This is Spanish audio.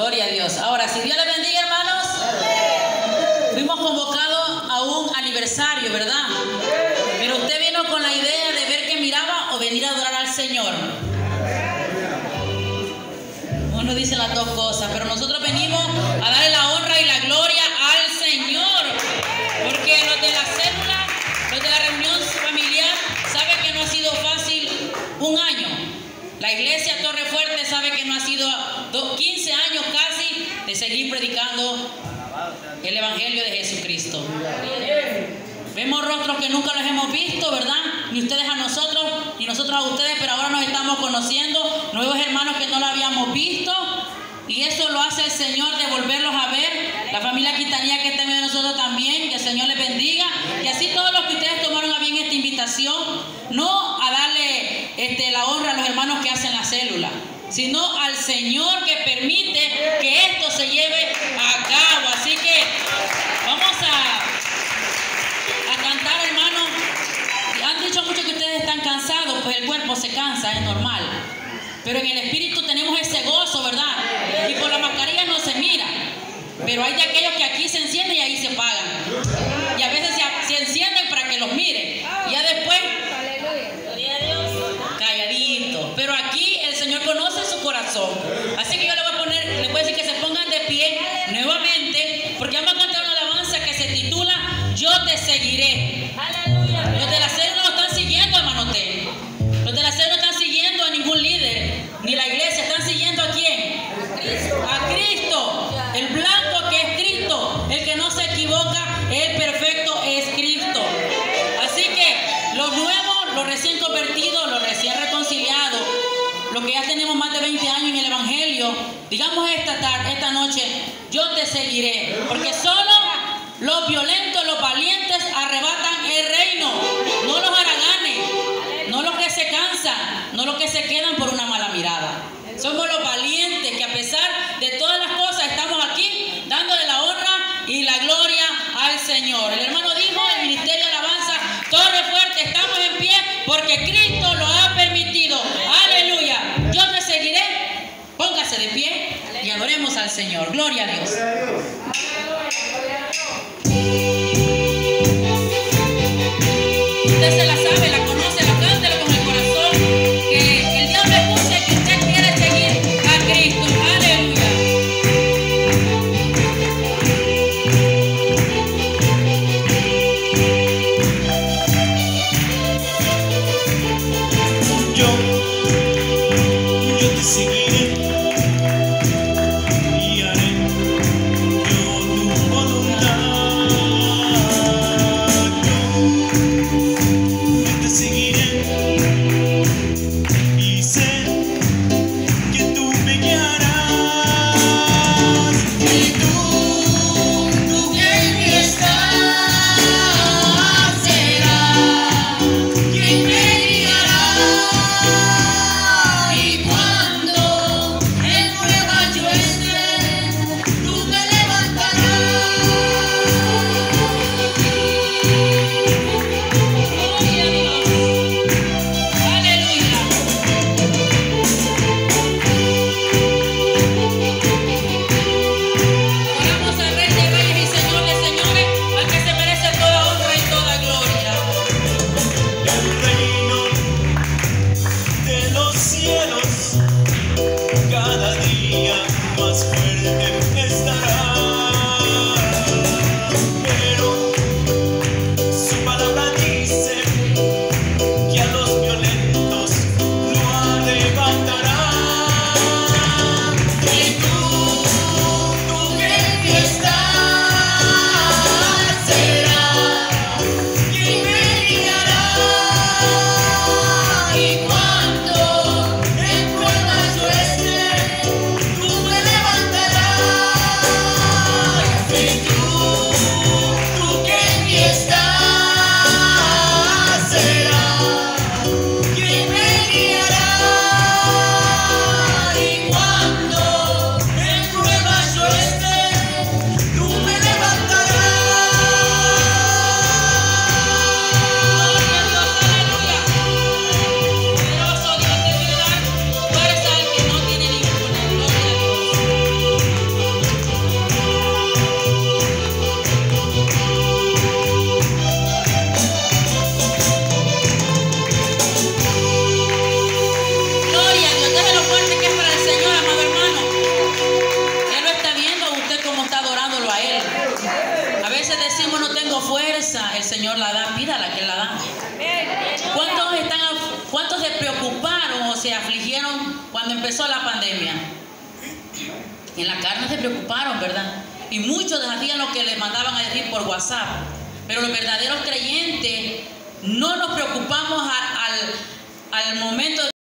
Gloria a Dios. Ahora, si Dios le bendiga, hermanos, fuimos convocados a un aniversario, ¿verdad? Pero usted vino con la idea de ver qué miraba o venir a adorar al Señor. Uno dice las dos cosas, pero nosotros venimos a darle la honra y la gloria al Señor. Porque los de la célula, los de la reunión familiar, saben que no ha sido fácil un año. La iglesia Torre Fuerte sabe que no ha sido do- 15 años casi de seguir predicando el Evangelio de Jesucristo. Vemos rostros que nunca los hemos visto, ¿verdad? Ni ustedes a nosotros, ni nosotros a ustedes, pero ahora nos estamos conociendo, nuevos hermanos que no lo habíamos visto. Y eso lo hace el Señor de volverlos a ver. La familia Quitanía que está en medio de nosotros también, que el Señor les bendiga. Y así todos los que ustedes tomaron a bien esta invitación, no a darle este, la honra a los hermanos que hacen la célula, sino al Señor que permite que esto se lleve a cabo. Así que vamos a a cantar, hermano. Han dicho mucho que ustedes están cansados, pues el cuerpo se cansa, es normal. Pero en el espíritu tenemos ese gozo, ¿verdad? Y por la mascarilla no se mira. Pero hay de aquellos que aquí se encienden y ahí se apagan. Y a veces se, encienden para que los miren. Y ya después, calladito. Pero aquí el Señor conoce su corazón. Así que yo le voy a poner, le voy a decir que se pongan de pie nuevamente, porque vamos a cantar una alabanza que se titula Yo te seguiré. El blanco que es Cristo, el que no se equivoca, el perfecto es Cristo. Así que los nuevos, los recién convertidos, los recién reconciliados, los que ya tenemos más de 20 años en el Evangelio, digamos esta tarde, esta noche, yo te seguiré, porque solo los violentos, los valientes arrebatan el reino, no los haraganes, no los que se cansan, no los que se quedan por y la gloria al Señor. El hermano dijo, el ministerio de alabanza, torre fuerte, estamos en pie porque Cristo lo ha permitido. Aleluya. Yo te seguiré. Póngase de pie y adoremos al Señor. Gloria a Dios. Usted el Señor la da, pídala que la da. ¿Cuántos, están, ¿Cuántos se preocuparon o se afligieron cuando empezó la pandemia? En la carne se preocuparon, ¿verdad? Y muchos hacían lo que les mandaban a decir por WhatsApp. Pero los verdaderos creyentes no nos preocupamos a- al, al momento